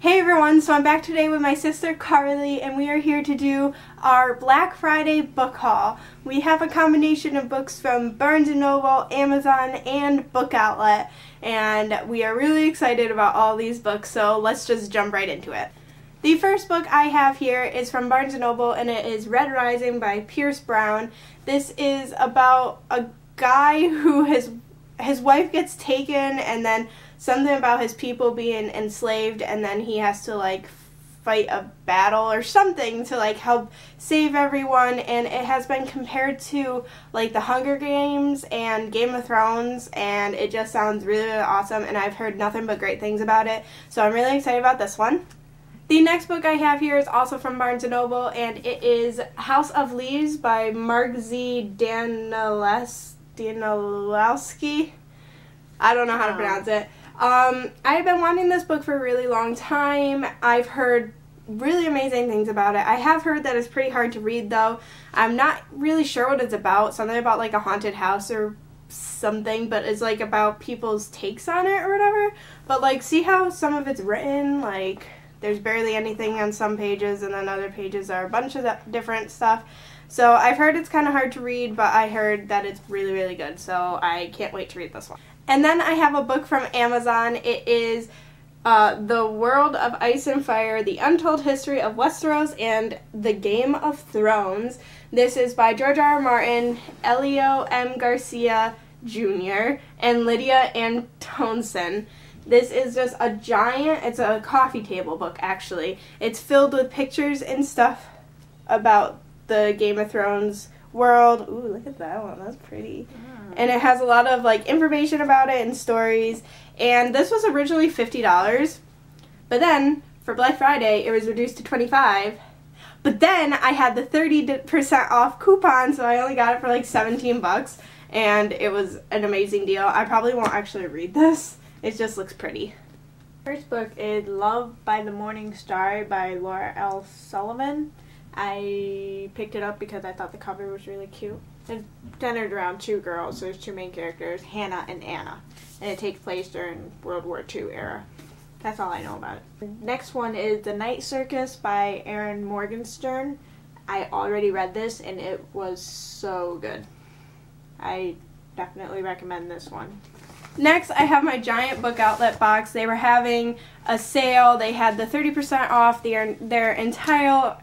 Hey everyone, so I'm back today with my sister Carly and we are here to do our Black Friday book haul. We have a combination of books from Barnes & Noble, Amazon, and Book Outlet and we are really excited about all these books so let's just jump right into it. The first book I have here is from Barnes & Noble and it is Red Rising by Pierce Brown. This is about a guy who has his wife gets taken and then something about his people being enslaved and then he has to like fight a battle or something to like help save everyone and it has been compared to like the Hunger Games and Game of Thrones and it just sounds really, really awesome and I've heard nothing but great things about it so I'm really excited about this one. The next book I have here is also from Barnes & Noble and it is House of Leaves by Mark Z. Danielewski. I don't know how to oh. pronounce it. Um, I've been wanting this book for a really long time. I've heard really amazing things about it. I have heard that it's pretty hard to read though. I'm not really sure what it's about. Something about like a haunted house or something, but it's like about people's takes on it or whatever. But like see how some of it's written like there's barely anything on some pages and then other pages are a bunch of different stuff. So I've heard it's kind of hard to read, but I heard that it's really really good. So I can't wait to read this one. And then I have a book from Amazon. It is uh, The World of Ice and Fire The Untold History of Westeros and The Game of Thrones. This is by George R. R. Martin, Elio M. Garcia Jr., and Lydia Antonsson. This is just a giant, it's a coffee table book actually. It's filled with pictures and stuff about the Game of Thrones world. Ooh, look at that one. That's pretty. Mm and it has a lot of like information about it and stories. And this was originally fifty dollars, but then for Black Friday it was reduced to twenty five. But then I had the thirty percent off coupon, so I only got it for like seventeen bucks, and it was an amazing deal. I probably won't actually read this. It just looks pretty. First book is Love by the Morning Star by Laura L. Sullivan. I picked it up because I thought the cover was really cute. It's centered around two girls. There's two main characters, Hannah and Anna, and it takes place during World War II era. That's all I know about it. Next one is The Night Circus by Erin Morgenstern. I already read this and it was so good. I definitely recommend this one. Next, I have my giant book outlet box. They were having a sale. They had the 30% off their their entire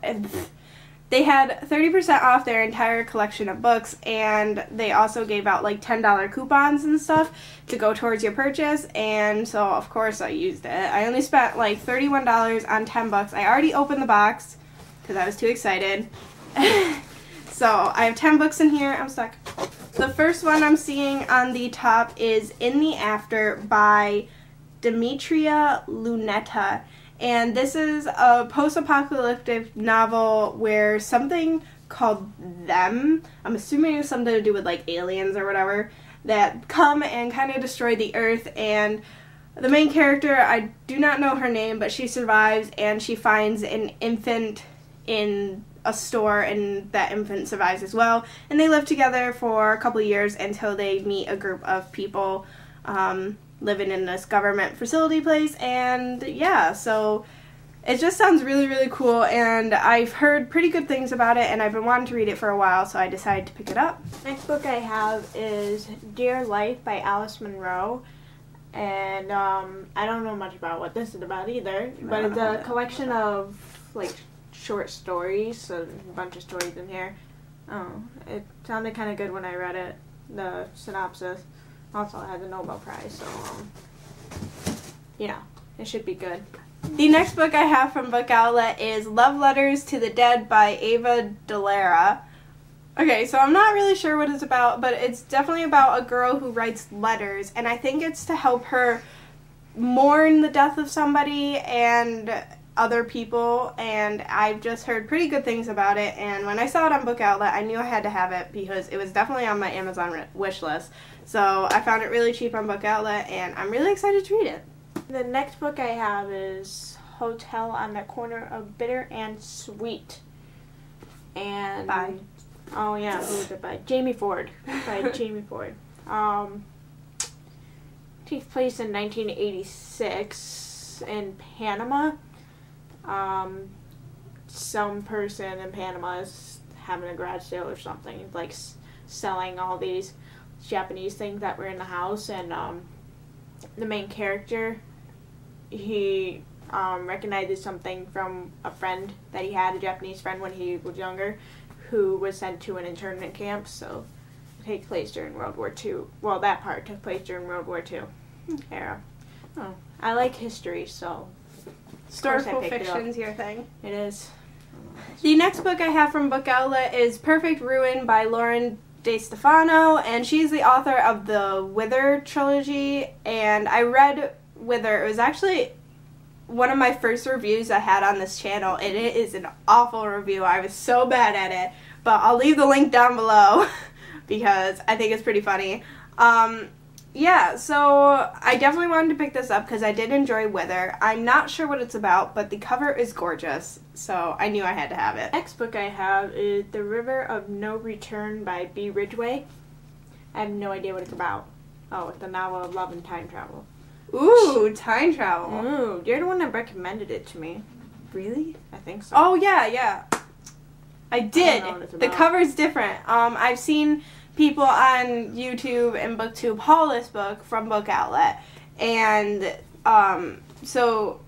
they had 30% off their entire collection of books and they also gave out like $10 coupons and stuff to go towards your purchase and so of course I used it. I only spent like $31 on 10 bucks. I already opened the box because I was too excited. so I have 10 books in here. I'm stuck. The first one I'm seeing on the top is In the After by Demitria Lunetta and this is a post apocalyptic novel where something called Them, I'm assuming it's something to do with like aliens or whatever, that come and kind of destroy the earth. And the main character, I do not know her name, but she survives and she finds an infant in a store and that infant survives as well and they live together for a couple years until they meet a group of people um, living in this government facility place and yeah so it just sounds really really cool and i've heard pretty good things about it and i've been wanting to read it for a while so i decided to pick it up. Next book i have is dear life by alice munro and um, i don't know much about what this is about either but it's a collection of like short stories so a bunch of stories in here. Oh it sounded kind of good when i read it the synopsis also, has a Nobel Prize, so, um, you know, it should be good. The next book I have from Book Outlet is Love Letters to the Dead by Ava Delara. Okay, so I'm not really sure what it's about, but it's definitely about a girl who writes letters, and I think it's to help her mourn the death of somebody and other people, and I've just heard pretty good things about it. And when I saw it on Book Outlet, I knew I had to have it because it was definitely on my Amazon wish list. So I found it really cheap on Book Outlet, and I'm really excited to read it. The next book I have is Hotel on the Corner of Bitter and Sweet. And by oh yeah, who is it by? Jamie Ford. By Jamie Ford. Um, takes place in 1986 in Panama. Um, some person in Panama is having a garage sale or something, like s- selling all these Japanese things that were in the house, and um, the main character, he um, recognizes something from a friend that he had, a Japanese friend when he was younger, who was sent to an internment camp. So, it takes place during World War II. Well, that part took place during World War II era. Oh, I like history, so Historical fiction's your thing. it is. The next book I have from Book Outlet is Perfect Ruin by Lauren De Stefano, and she's the author of the Wither trilogy. And I read Wither. It was actually one of my first reviews I had on this channel, and it is an awful review. I was so bad at it, but I'll leave the link down below because I think it's pretty funny. Um, yeah, so I definitely wanted to pick this up because I did enjoy Wither. I'm not sure what it's about, but the cover is gorgeous, so I knew I had to have it. Next book I have is The River of No Return by Bee Ridgway. I have no idea what it's about. Oh, it's a novel of love and time travel. Ooh, time travel. Ooh, you're the one that recommended it to me. Really? I think so. Oh yeah, yeah. I did. it's the cover's different. Um, I've seen people on YouTube and BookTube haul this book from Book Outlet, and um, so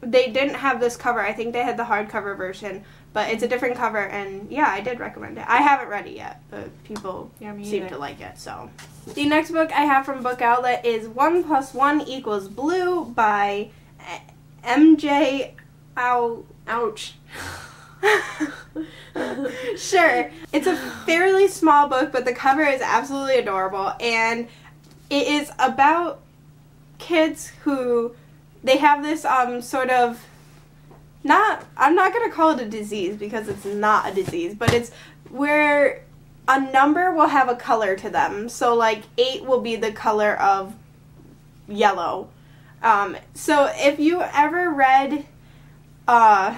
they didn't have this cover. I think they had the hardcover version, but it's a different cover. And yeah, I did recommend it. I haven't read it yet, but people Yeah, seem either. to like it. So the next book I have from Book Outlet is One Plus One Equals Blue by eh, M.J. Ow. Ouch. sure. It's a fairly small book, but the cover is absolutely adorable. And it is about kids who they have this um sort of not I'm not gonna call it a disease because it's not a disease, but it's where a number will have a color to them. So like eight will be the color of yellow. Um, so if you ever read uh,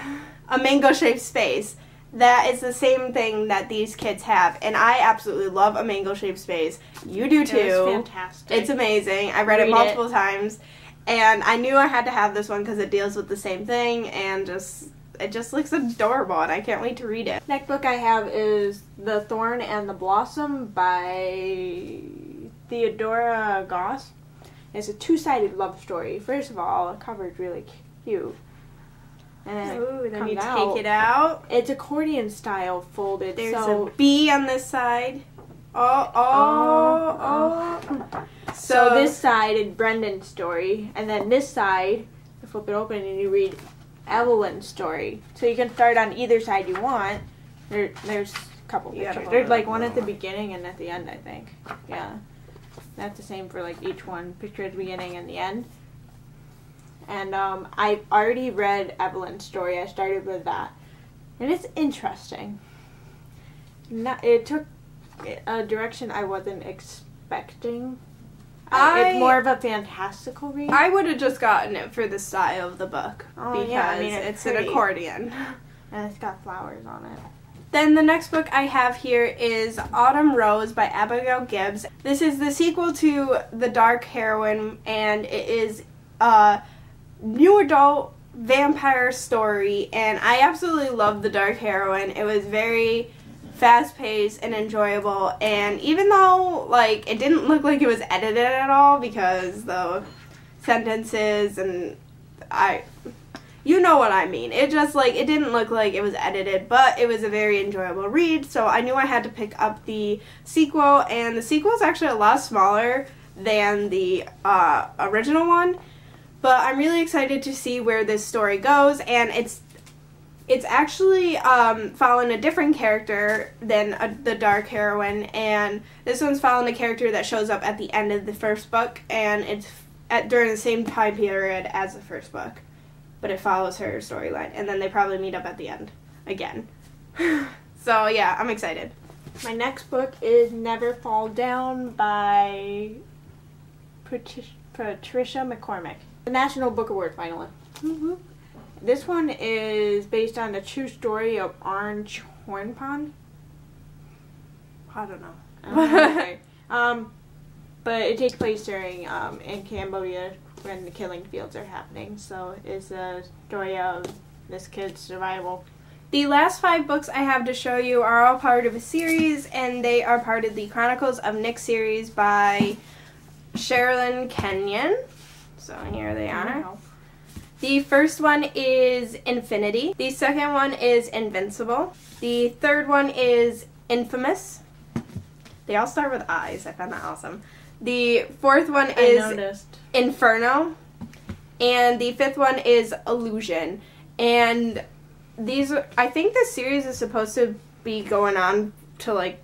a mango shaped space, that is the same thing that these kids have, and I absolutely love a mango shaped space. You do too. It was fantastic. It's amazing. I read it Read multiple times, and I knew I had to have this one because it deals with the same thing, and just it just looks adorable, and I can't wait to read it. Next book I have is The Thorn and the Blossom by Theodora Goss. It's a two-sided love story. First of all, the cover is really cute. And then, Ooh, then you out. take it out. It's accordion style folded. There's so a bee on this side. Oh, oh, oh. oh. oh. So, this side is Brendan's story, and then this side, you flip it open and you read Evelyn's story. So you can start on either side you want. There, there's a couple You pictures. There's like one at the beginning and at the end, I think. Yeah, that's the same for like each one. Picture at the beginning and the end. And um, I've already read Evelyn's story. I started with that, and it's interesting. Not, it took a direction I wasn't expecting. I- it's more of a fantastical read. I would have just gotten it for the style of the book Oh, because yeah, I mean, it's it's an accordion. and it's got flowers on it. Then the next book I have here is Autumn Rose by Abigail Gibbs. This is the sequel to The Dark Heroine, and it is a new adult vampire story. And I absolutely loved The Dark Heroine. It was very fast paced and enjoyable. And even though like it didn't look like it was edited at all because the sentences and I you know what I mean. It just like it didn't look like it was edited, but it was a very enjoyable read. So I knew I had to pick up the sequel, and the sequel is actually a lot smaller than the uh, original one. But I'm really excited to see where this story goes, and it's it's actually um, following a different character than uh, the dark heroine, and this one's following a character that shows up at the end of the first book, and it's at during the same time period as the first book but it follows her storyline, and then they probably meet up at the end again. so yeah, I'm excited. My next book is Never Fall Down by Patricia McCormick, the National Book Award finalist. Mm-hmm. This one is based on the true story of Arn Chorn-Pond. I don't know. Um, okay. um, but it takes place during um, in Cambodia when the killing fields are happening. So it's a story of this kid's survival. The last five books I have to show you are all part of a series, and they are part of the Chronicles of Nick series by Sherilyn Kenyon. So here they are. Wow. The first one is Infinity. The second one is Invincible. The third one is Infamous. They all start with I's. I found that awesome. The fourth one is. Inferno. And the fifth one is Illusion. And these, I think this series is supposed to be going on to like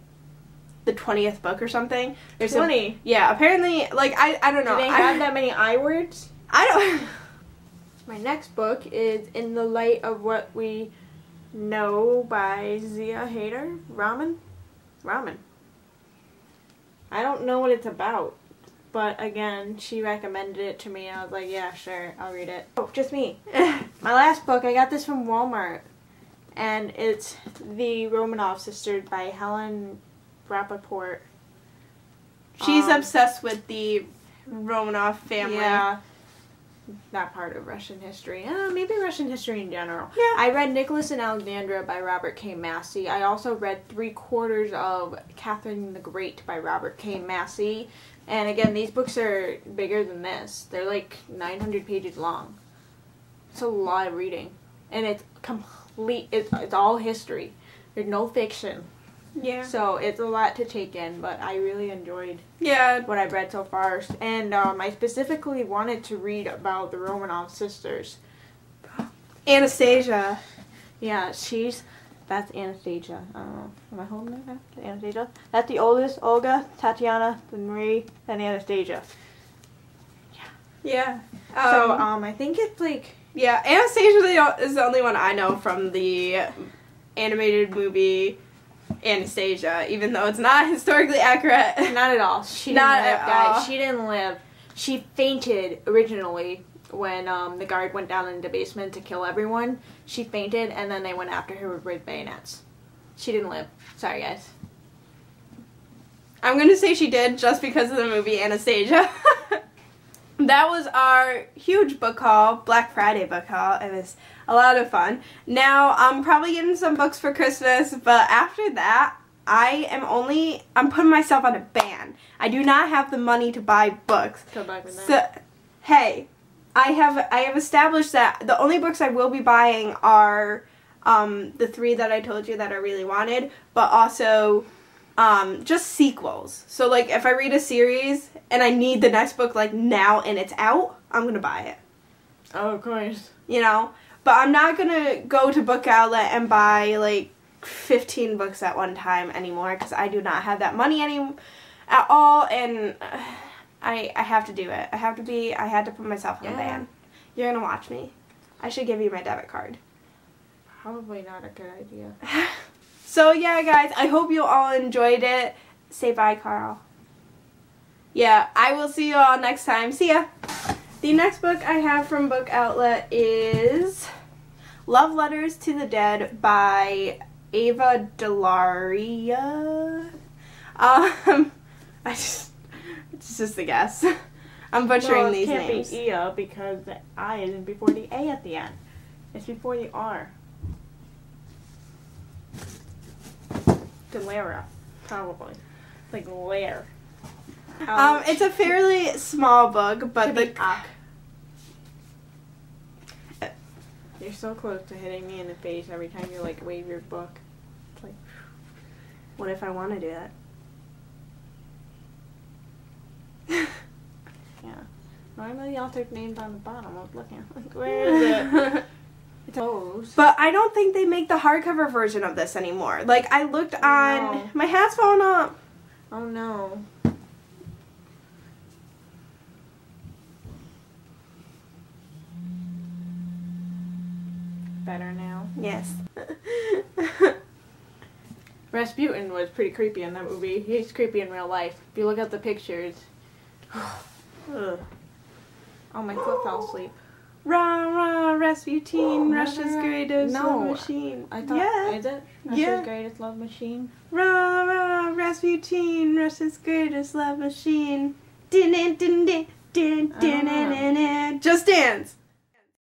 the 20th book or something. There's Twenty. yeah, apparently, like, I, I don't know. Do they I, have that many I words? I don't. My next book is In the Light of What We Know by Zia Haider. Rahman? Rahman. I don't know what it's about. But again, she recommended it to me. I was like, yeah, sure, I'll read it. Oh, just me. My last book, I got this from Walmart. And it's The Romanov Sisters by Helen Rappaport. She's Um, obsessed with the Romanov family. Yeah. That part of Russian history. Uh, maybe Russian history in general. Yeah. I read Nicholas and Alexandra by Robert K. Massie. I also read three quarters of Catherine the Great by Robert K. Massie. And again, these books are bigger than this. They're like 900 pages long. It's a lot of reading. And it's complete, it's, it's all history. There's no fiction. Yeah. So it's a lot to take in, but I really enjoyed Yeah. what I've read so far. And um, I specifically wanted to read about the Romanov sisters. Anastasia. Yeah, she's that's Anastasia. I don't know. Am I holding it? That's Anastasia. That's the oldest. Olga, Tatiana, then Marie, then Anastasia. Yeah. Yeah. So Um, um, I think it's like yeah, Anastasia is the only one I know from the animated movie Anastasia, even though it's not historically accurate. not at all. She didn't Not live, guys. She didn't live. She fainted originally when um, the guard went down in the basement to kill everyone. She fainted, and then they went after her with bayonets. She didn't live. Sorry, guys. I'm gonna say she did just because of the movie Anastasia. that was our huge book haul, Black Friday book haul. It was a lot of fun. Now I'm probably getting some books for Christmas, but after that, I am only I'm putting myself on a ban. I do not have the money to buy books. Come back with that. So, hey, I have I have established that the only books I will be buying are um, the three that I told you that I really wanted, but also um, just sequels. So like if I read a series and I need the next book like now and it's out, I'm gonna buy it. oh, of course. You know, but I'm not gonna go to Book Outlet and buy like 15 books at one time anymore because I do not have that money any at all, and uh, I I have to do it. I have to be. I had to put myself on a Yeah. ban. You're gonna watch me. I should give you my debit card. Probably not a good idea. So yeah, guys, I hope you all enjoyed it. Say bye, Carl. Yeah, I will see you all next time. See ya. The next book I have from Book Outlet is Love Letters to the Dead by Ava Delaria. Um, I just, it's just a guess. I'm butchering well, it these can't names. be Ia because the I isn't before the A at the end. It's before the R. Delara, probably. Like Lair. Um, it's a fairly small book, but the You're so close to hitting me in the face every time you like wave your book. It's like What if I want to do that? yeah. Normally the author's name's on the bottom. I was looking. Like, where is it? It's O's. But I don't think they make the hardcover version of this anymore. Like I looked on No. my hat's falling off. Oh no. Better now. Yes. Rasputin was pretty creepy in that movie. He's creepy in real life. If you look at the pictures. Oh, my foot fell asleep. Rah rah Rasputin, Russia's Rah, greatest no. love machine. I thought, yeah. is it? Russia's Yeah. greatest love machine? Rah rah Rasputin, Russia's greatest love machine. Din din din din Dun, I dun, don't know. dun, dun, dun. Just dance.